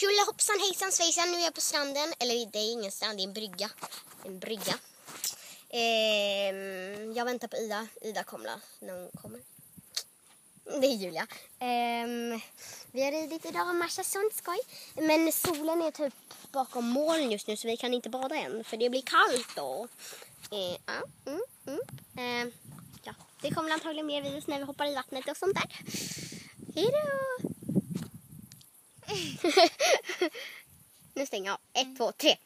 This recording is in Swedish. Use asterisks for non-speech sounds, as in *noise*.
Tjolahoppsan hejsan svejsan, nu är jag på stranden. Eller det är ingen strand, det är en brygga. En brygga. Ehm, jag väntar på Ida. Ida kommer när hon kommer. Det är Julia. Ehm, vi har ridit idag och massa sånt skoj. Men solen är typ bakom moln just nu så vi kan inte bada än för det blir kallt då. Ehm, ja, mm, mm. Ehm, ja, det kommer antagligen mer videos när vi hoppar i vattnet och sånt där. Hejdå! *laughs* nu stänger jag av. Ett, två, tre.